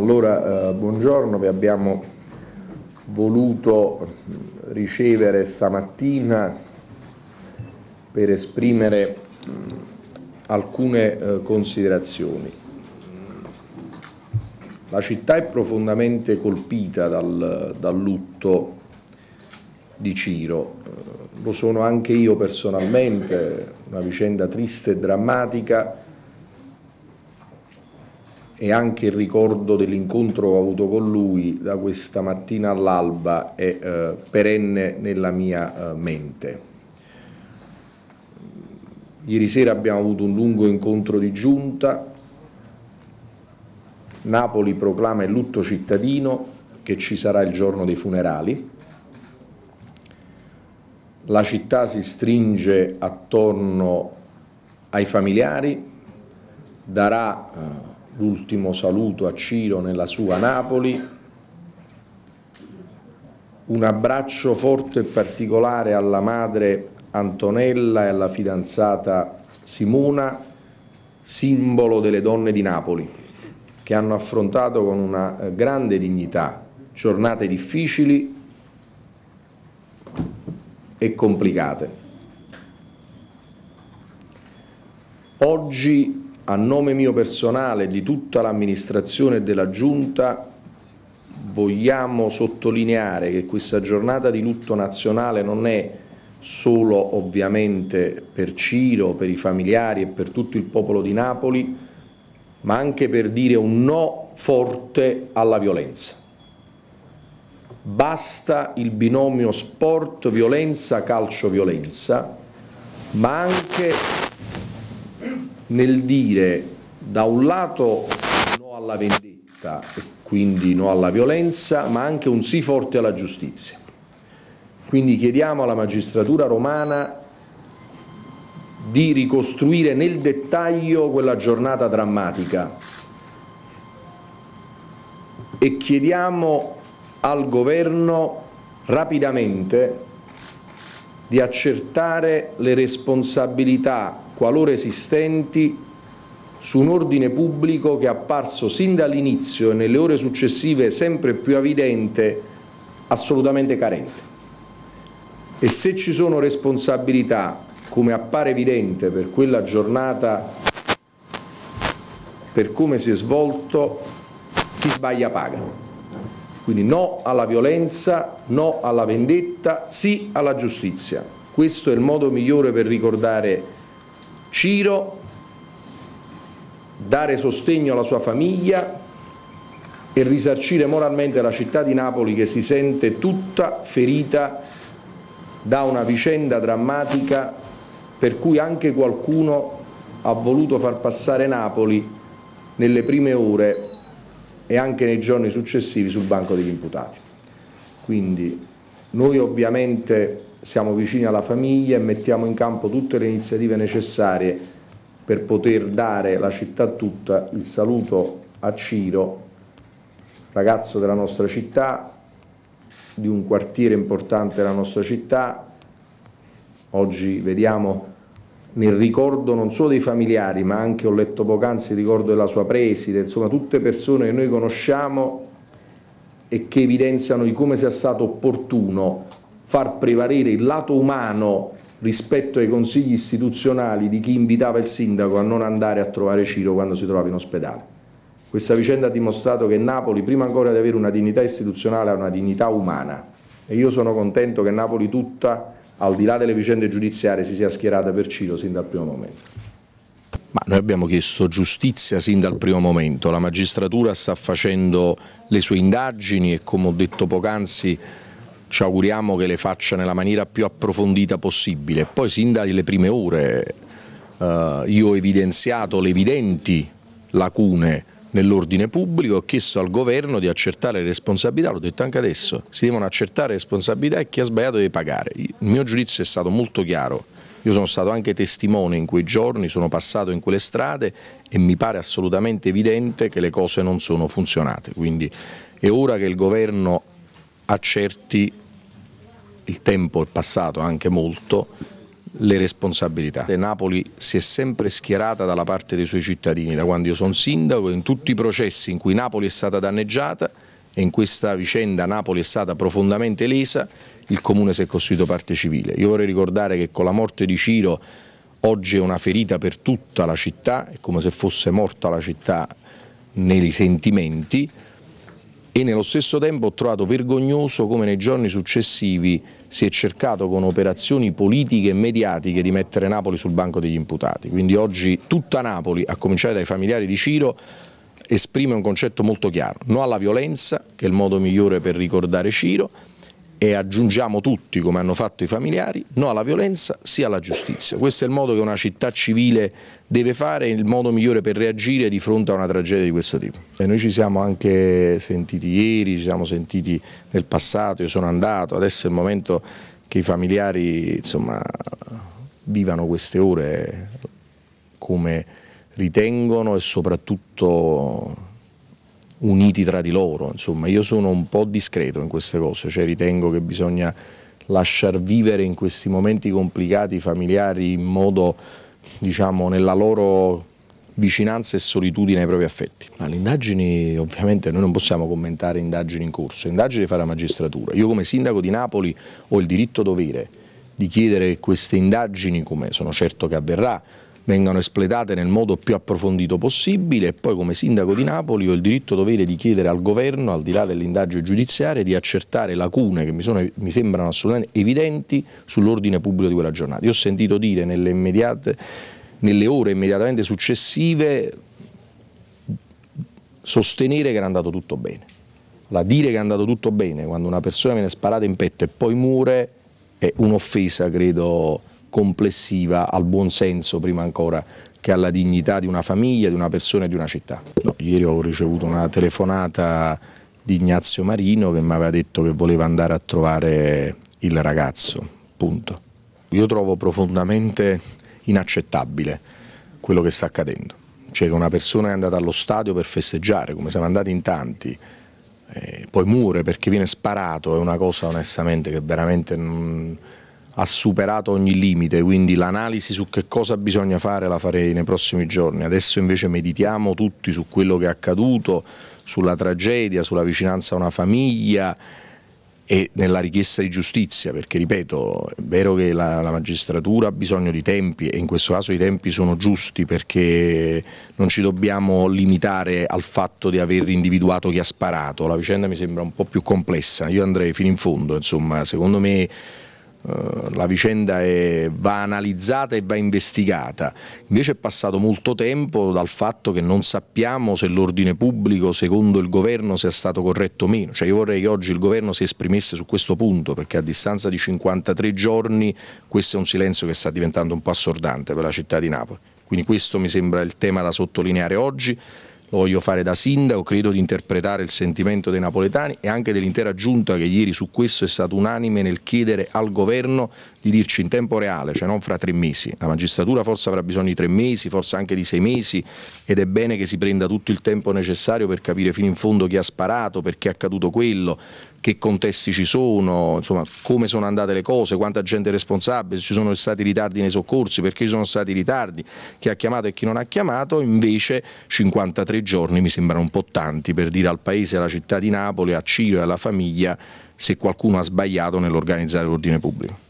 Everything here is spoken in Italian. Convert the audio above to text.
Allora, eh, buongiorno, vi abbiamo voluto ricevere stamattina per esprimere mh, alcune eh, considerazioni. La città è profondamente colpita dal, dal lutto di Ciro, lo sono anche io personalmente, una vicenda triste e drammatica e anche il ricordo dell'incontro che ho avuto con lui da questa mattina all'alba è eh, perenne nella mia eh, mente. Ieri sera abbiamo avuto un lungo incontro di giunta, Napoli proclama il lutto cittadino che ci sarà il giorno dei funerali, la città si stringe attorno ai familiari, darà eh, l'ultimo saluto a Ciro nella sua Napoli, un abbraccio forte e particolare alla madre Antonella e alla fidanzata Simona, simbolo delle donne di Napoli, che hanno affrontato con una eh, grande dignità giornate difficili e complicate. Oggi, a nome mio personale e di tutta l'amministrazione della Giunta, vogliamo sottolineare che questa giornata di lutto nazionale non è solo ovviamente per Ciro, per i familiari e per tutto il popolo di Napoli, ma anche per dire un no forte alla violenza. Basta il binomio sport-violenza, calcio-violenza, ma anche nel dire da un lato no alla vendetta e quindi no alla violenza, ma anche un sì forte alla giustizia. Quindi chiediamo alla magistratura romana di ricostruire nel dettaglio quella giornata drammatica e chiediamo al governo rapidamente di accertare le responsabilità, qualora esistenti, su un ordine pubblico che è apparso sin dall'inizio e nelle ore successive sempre più evidente, assolutamente carente. E se ci sono responsabilità, come appare evidente per quella giornata, per come si è svolto, chi sbaglia paga. Quindi no alla violenza, no alla vendetta, sì alla giustizia. Questo è il modo migliore per ricordare Ciro, dare sostegno alla sua famiglia e risarcire moralmente la città di Napoli che si sente tutta ferita da una vicenda drammatica per cui anche qualcuno ha voluto far passare Napoli nelle prime ore e anche nei giorni successivi sul banco degli imputati. Quindi noi ovviamente siamo vicini alla famiglia e mettiamo in campo tutte le iniziative necessarie per poter dare la città tutta il saluto a Ciro, ragazzo della nostra città, di un quartiere importante della nostra città. Oggi vediamo nel ricordo non solo dei familiari, ma anche ho letto poc'anzi il ricordo della sua preside, insomma tutte persone che noi conosciamo e che evidenziano di come sia stato opportuno far prevalere il lato umano rispetto ai consigli istituzionali di chi invitava il sindaco a non andare a trovare Ciro quando si trova in ospedale. Questa vicenda ha dimostrato che Napoli, prima ancora di avere una dignità istituzionale, ha una dignità umana e io sono contento che Napoli tutta al di là delle vicende giudiziarie, si sia schierata per Ciro sin dal primo momento. Ma noi abbiamo chiesto giustizia sin dal primo momento, la magistratura sta facendo le sue indagini e come ho detto poc'anzi ci auguriamo che le faccia nella maniera più approfondita possibile. Poi sin dalle prime ore eh, io ho evidenziato le evidenti lacune nell'ordine pubblico, ho chiesto al governo di accertare le responsabilità, l'ho detto anche adesso, si devono accertare responsabilità e chi ha sbagliato deve pagare. Il mio giudizio è stato molto chiaro, io sono stato anche testimone in quei giorni, sono passato in quelle strade e mi pare assolutamente evidente che le cose non sono funzionate, quindi è ora che il governo accerti, il tempo è passato anche molto, le responsabilità. Napoli si è sempre schierata dalla parte dei suoi cittadini, da quando io sono sindaco, in tutti i processi in cui Napoli è stata danneggiata e in questa vicenda Napoli è stata profondamente lesa, il Comune si è costruito parte civile. Io vorrei ricordare che con la morte di Ciro oggi è una ferita per tutta la città, è come se fosse morta la città nei sentimenti, e nello stesso tempo ho trovato vergognoso come nei giorni successivi si è cercato con operazioni politiche e mediatiche di mettere Napoli sul banco degli imputati. Quindi oggi tutta Napoli, a cominciare dai familiari di Ciro, esprime un concetto molto chiaro, no alla violenza, che è il modo migliore per ricordare Ciro, e aggiungiamo tutti, come hanno fatto i familiari, no alla violenza, sì alla giustizia. Questo è il modo che una città civile deve fare, il modo migliore per reagire di fronte a una tragedia di questo tipo. E noi ci siamo anche sentiti ieri, ci siamo sentiti nel passato, io sono andato, adesso è il momento che i familiari insomma, vivano queste ore come ritengono e soprattutto uniti tra di loro, insomma io sono un po' discreto in queste cose, cioè ritengo che bisogna lasciar vivere in questi momenti complicati i familiari in modo, diciamo, nella loro vicinanza e solitudine ai propri affetti. Ma le indagini, ovviamente noi non possiamo commentare indagini in corso, indagini fa la magistratura. Io come sindaco di Napoli ho il diritto dovere di chiedere queste indagini, come sono certo che avverrà, vengano espletate nel modo più approfondito possibile e poi come sindaco di Napoli ho il diritto dovere di chiedere al governo, al di là dell'indagine giudiziaria, di accertare lacune che mi, sono, mi sembrano assolutamente evidenti sull'ordine pubblico di quella giornata. Io ho sentito dire nelle, nelle ore immediatamente successive sostenere che era andato tutto bene. La dire che è andato tutto bene quando una persona viene sparata in petto e poi muore è un'offesa, credo, complessiva al buon senso prima ancora che alla dignità di una famiglia, di una persona e di una città. No, ieri ho ricevuto una telefonata di Ignazio Marino che mi aveva detto che voleva andare a trovare il ragazzo, punto. Io trovo profondamente inaccettabile quello che sta accadendo, cioè che una persona è andata allo stadio per festeggiare, come siamo andati in tanti, eh, poi muore perché viene sparato, è una cosa onestamente che veramente non ha superato ogni limite, quindi l'analisi su che cosa bisogna fare la farei nei prossimi giorni. Adesso invece meditiamo tutti su quello che è accaduto, sulla tragedia, sulla vicinanza a una famiglia e nella richiesta di giustizia, perché ripeto, è vero che la, la, magistratura ha bisogno di tempi e in questo caso i tempi sono giusti perché non ci dobbiamo limitare al fatto di aver individuato chi ha sparato, la vicenda mi sembra un po' più complessa, io andrei fino in fondo, insomma, secondo me la vicenda è, va analizzata e va investigata, invece è passato molto tempo dal fatto che non sappiamo se l'ordine pubblico secondo il governo sia stato corretto o meno, cioè io vorrei che oggi il governo si esprimesse su questo punto perché a distanza di 53 giorni questo è un silenzio che sta diventando un po' assordante per la città di Napoli, quindi questo mi sembra il tema da sottolineare oggi lo voglio fare da sindaco, credo di interpretare il sentimento dei napoletani e anche dell'intera giunta che ieri su questo è stato unanime nel chiedere al governo di dirci in tempo reale, cioè non fra tre mesi. La magistratura forse avrà bisogno di tre mesi, forse anche di sei mesi ed è bene che si prenda tutto il tempo necessario per capire fino in fondo chi ha sparato, perché è accaduto quello, che contesti ci sono, insomma, come sono andate le cose, quanta gente è responsabile, se ci sono stati ritardi nei soccorsi, perché ci sono stati ritardi, chi ha chiamato e chi non ha chiamato, invece 53 giorni mi sembrano un po' tanti per dire al Paese, alla città di Napoli, a Ciro e alla famiglia se qualcuno ha sbagliato nell'organizzare l'ordine pubblico.